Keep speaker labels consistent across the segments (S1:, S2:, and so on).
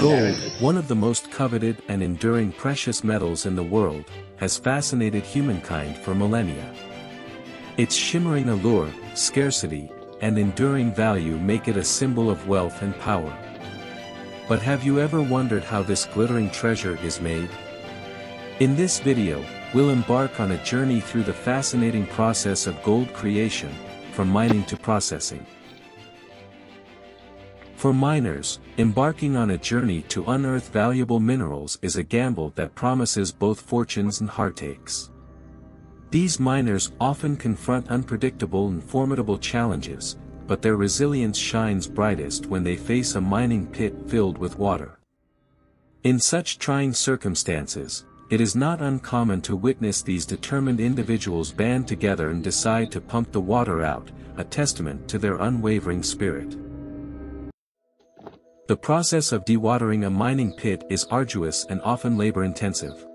S1: Gold, one of the most coveted and enduring precious metals in the world, has fascinated humankind for millennia. Its shimmering allure, scarcity, and enduring value make it a symbol of wealth and power. But have you ever wondered how this glittering treasure is made? In this video, we'll embark on a journey through the fascinating process of gold creation, from mining to processing. For miners, embarking on a journey to unearth valuable minerals is a gamble that promises both fortunes and heartaches. These miners often confront unpredictable and formidable challenges, but their resilience shines brightest when they face a mining pit filled with water. In such trying circumstances, it is not uncommon to witness these determined individuals band together and decide to pump the water out, a testament to their unwavering spirit. The process of dewatering a mining pit is arduous and often labor-intensive.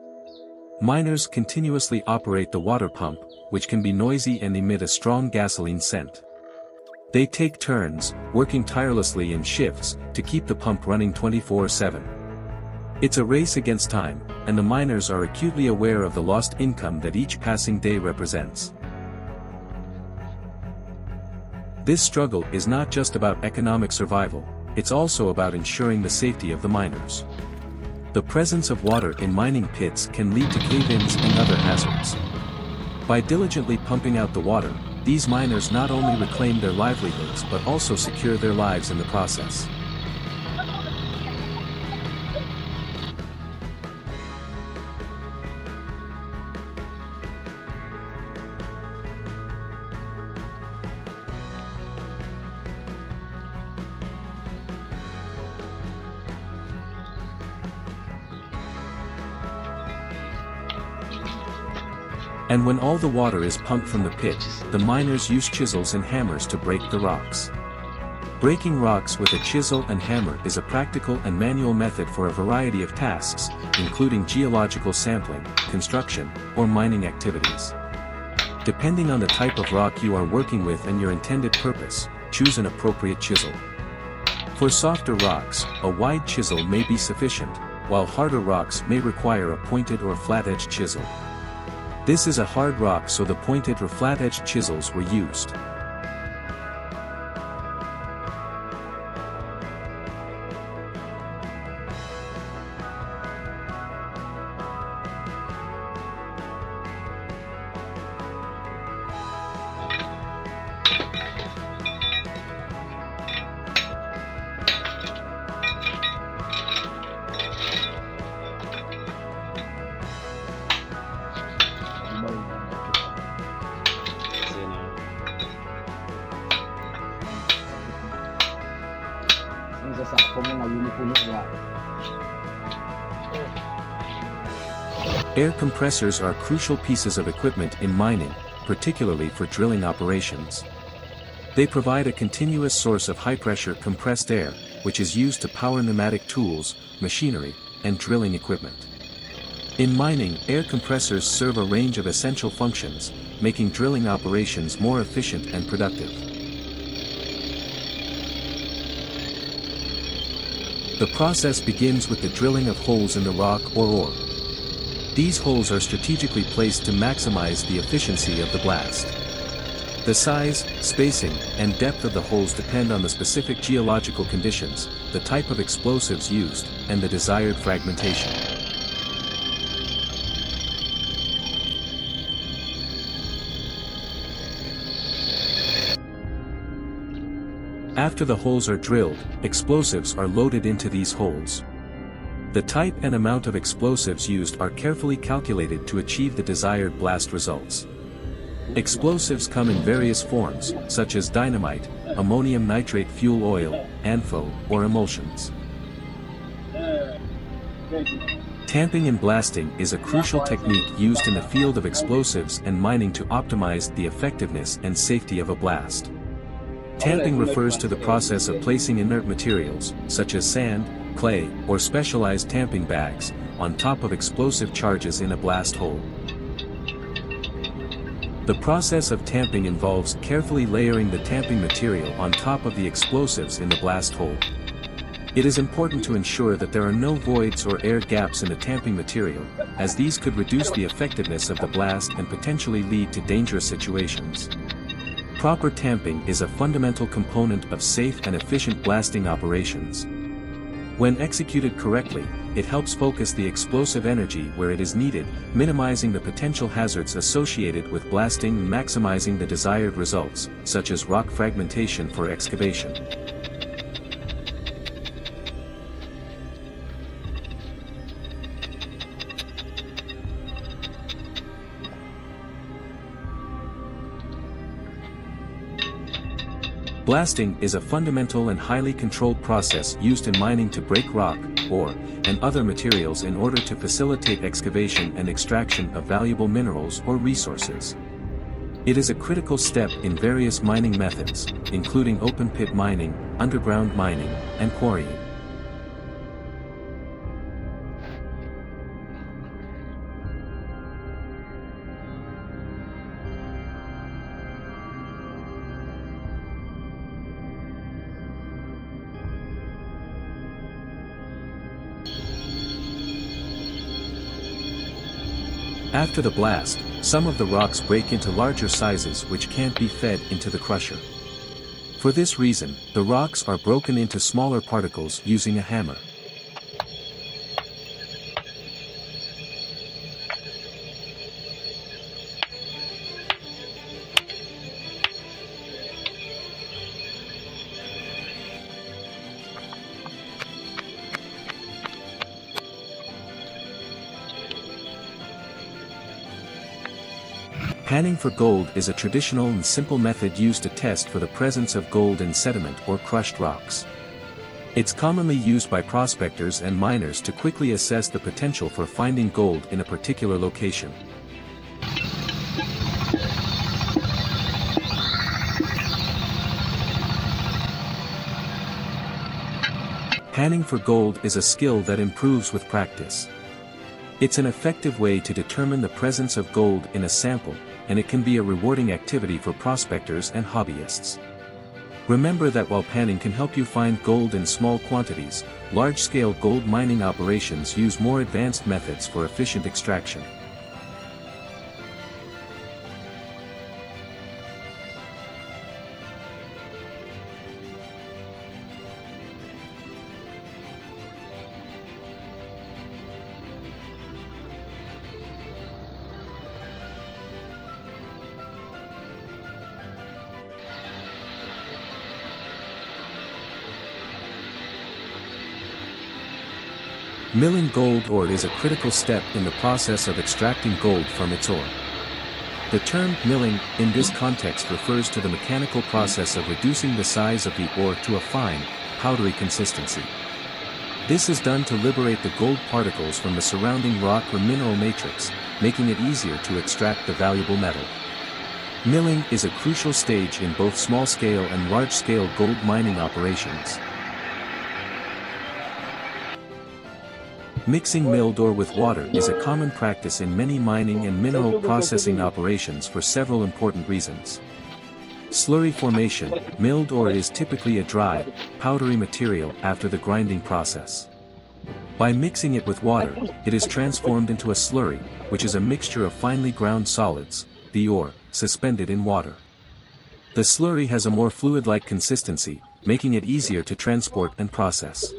S1: Miners continuously operate the water pump, which can be noisy and emit a strong gasoline scent. They take turns, working tirelessly in shifts, to keep the pump running 24-7. It's a race against time, and the miners are acutely aware of the lost income that each passing day represents. This struggle is not just about economic survival, it's also about ensuring the safety of the miners. The presence of water in mining pits can lead to cave-ins and other hazards. By diligently pumping out the water, these miners not only reclaim their livelihoods but also secure their lives in the process. And when all the water is pumped from the pit, the miners use chisels and hammers to break the rocks. Breaking rocks with a chisel and hammer is a practical and manual method for a variety of tasks, including geological sampling, construction, or mining activities. Depending on the type of rock you are working with and your intended purpose, choose an appropriate chisel. For softer rocks, a wide chisel may be sufficient, while harder rocks may require a pointed or flat-edged chisel. This is a hard rock so the pointed or flat-edged chisels were used. Air compressors are crucial pieces of equipment in mining, particularly for drilling operations. They provide a continuous source of high-pressure compressed air, which is used to power pneumatic tools, machinery, and drilling equipment. In mining, air compressors serve a range of essential functions, making drilling operations more efficient and productive. The process begins with the drilling of holes in the rock or ore. These holes are strategically placed to maximize the efficiency of the blast. The size, spacing, and depth of the holes depend on the specific geological conditions, the type of explosives used, and the desired fragmentation. After the holes are drilled, explosives are loaded into these holes. The type and amount of explosives used are carefully calculated to achieve the desired blast results. Explosives come in various forms, such as dynamite, ammonium nitrate fuel oil, ANFO, or emulsions. Tamping and blasting is a crucial technique used in the field of explosives and mining to optimize the effectiveness and safety of a blast. Tamping refers to the process of placing inert materials, such as sand, clay, or specialized tamping bags, on top of explosive charges in a blast hole. The process of tamping involves carefully layering the tamping material on top of the explosives in the blast hole. It is important to ensure that there are no voids or air gaps in the tamping material, as these could reduce the effectiveness of the blast and potentially lead to dangerous situations. Proper tamping is a fundamental component of safe and efficient blasting operations. When executed correctly, it helps focus the explosive energy where it is needed, minimizing the potential hazards associated with blasting and maximizing the desired results, such as rock fragmentation for excavation. Blasting is a fundamental and highly controlled process used in mining to break rock, ore, and other materials in order to facilitate excavation and extraction of valuable minerals or resources. It is a critical step in various mining methods, including open-pit mining, underground mining, and quarrying. After the blast, some of the rocks break into larger sizes which can't be fed into the crusher. For this reason, the rocks are broken into smaller particles using a hammer. Panning for gold is a traditional and simple method used to test for the presence of gold in sediment or crushed rocks. It's commonly used by prospectors and miners to quickly assess the potential for finding gold in a particular location. Panning for gold is a skill that improves with practice. It's an effective way to determine the presence of gold in a sample, and it can be a rewarding activity for prospectors and hobbyists. Remember that while panning can help you find gold in small quantities, large-scale gold mining operations use more advanced methods for efficient extraction. Milling gold ore is a critical step in the process of extracting gold from its ore. The term milling in this context refers to the mechanical process of reducing the size of the ore to a fine, powdery consistency. This is done to liberate the gold particles from the surrounding rock or mineral matrix, making it easier to extract the valuable metal. Milling is a crucial stage in both small-scale and large-scale gold mining operations. Mixing milled ore with water is a common practice in many mining and mineral processing operations for several important reasons. Slurry formation, milled ore is typically a dry, powdery material after the grinding process. By mixing it with water, it is transformed into a slurry, which is a mixture of finely ground solids, the ore, suspended in water. The slurry has a more fluid-like consistency, making it easier to transport and process.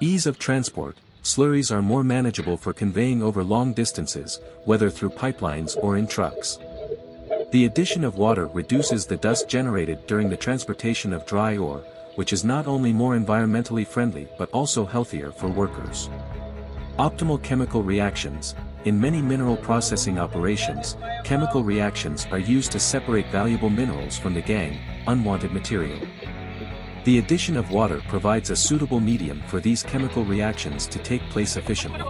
S1: Ease of transport, slurries are more manageable for conveying over long distances, whether through pipelines or in trucks. The addition of water reduces the dust generated during the transportation of dry ore, which is not only more environmentally friendly but also healthier for workers. Optimal chemical reactions, in many mineral processing operations, chemical reactions are used to separate valuable minerals from the gangue, unwanted material. The addition of water provides a suitable medium for these chemical reactions to take place efficiently.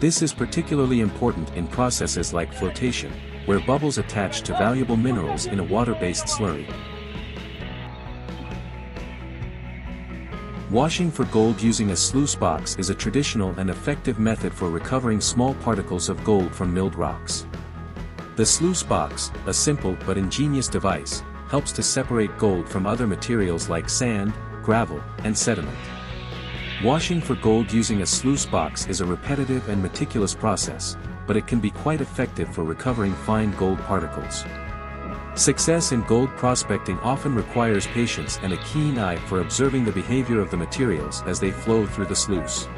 S1: This is particularly important in processes like flotation, where bubbles attach to valuable minerals in a water-based slurry. Washing for gold using a sluice box is a traditional and effective method for recovering small particles of gold from milled rocks. The sluice box, a simple but ingenious device, helps to separate gold from other materials like sand, gravel, and sediment. Washing for gold using a sluice box is a repetitive and meticulous process, but it can be quite effective for recovering fine gold particles. Success in gold prospecting often requires patience and a keen eye for observing the behavior of the materials as they flow through the sluice.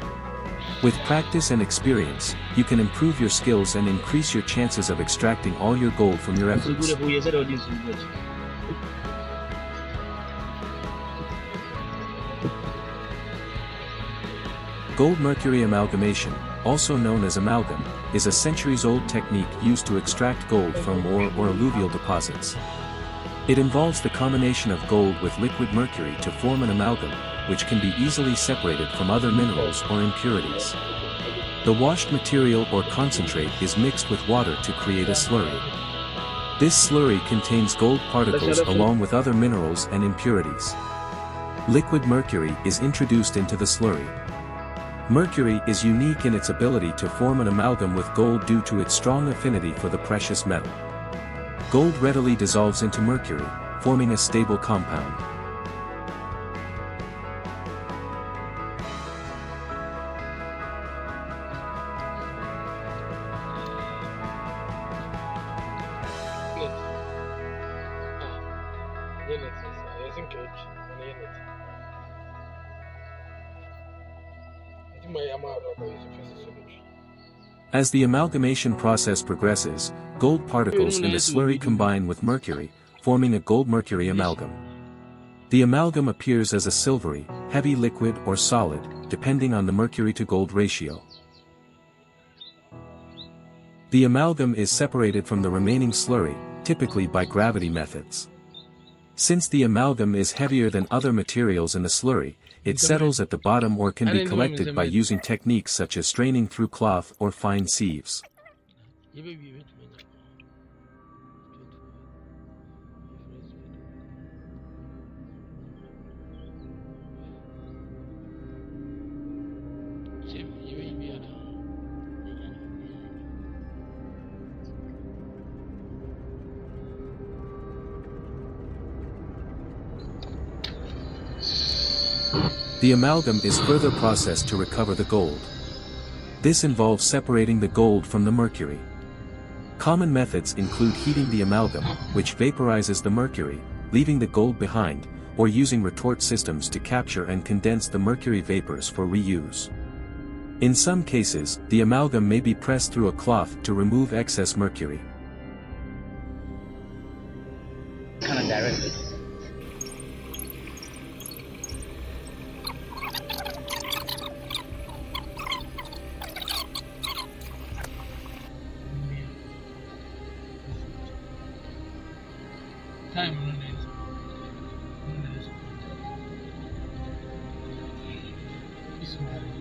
S1: With practice and experience, you can improve your skills and increase your chances of extracting all your gold from your efforts. Gold-mercury amalgamation, also known as amalgam, is a centuries-old technique used to extract gold from ore or alluvial deposits. It involves the combination of gold with liquid mercury to form an amalgam, which can be easily separated from other minerals or impurities. The washed material or concentrate is mixed with water to create a slurry. This slurry contains gold particles along with other minerals and impurities. Liquid mercury is introduced into the slurry. Mercury is unique in its ability to form an amalgam with gold due to its strong affinity for the precious metal. Gold readily dissolves into mercury, forming a stable compound. As the amalgamation process progresses, gold particles in the slurry combine with mercury, forming a gold-mercury amalgam. The amalgam appears as a silvery, heavy liquid or solid, depending on the mercury-to-gold ratio. The amalgam is separated from the remaining slurry, typically by gravity methods. Since the amalgam is heavier than other materials in the slurry, it settles at the bottom or can be collected by using techniques such as straining through cloth or fine sieves. The amalgam is further processed to recover the gold. This involves separating the gold from the mercury. Common methods include heating the amalgam, which vaporizes the mercury, leaving the gold behind, or using retort systems to capture and condense the mercury vapors for reuse. In some cases, the amalgam may be pressed through a cloth to remove excess mercury.
S2: Ismail.